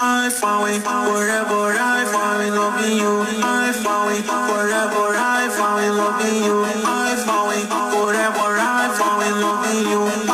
I fall in forever, I fall in love you. I fall in forever, I fall in love you. I fall in forever, I fall in love you.